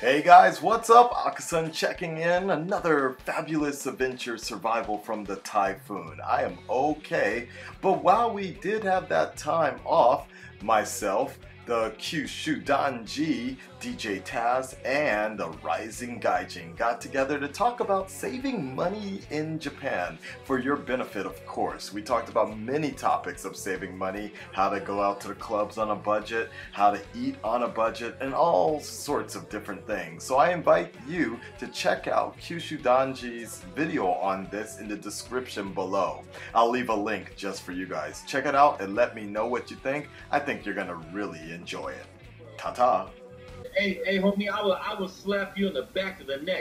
Hey guys, what's up? Akasan checking in. Another fabulous adventure survival from the typhoon. I am okay, but while we did have that time off, myself, the Kyushu Danji, DJ Taz, and the Rising Gaijin got together to talk about saving money in Japan for your benefit, of course. We talked about many topics of saving money, how to go out to the clubs on a budget, how to eat on a budget, and all sorts of different things. So I invite you to check out Kyushu Danji's video on this in the description below. I'll leave a link just for you guys. Check it out and let me know what you think. I think you're gonna really enjoy it. Ta ta. Hey, hey, homie, I will, I will slap you in the back of the neck.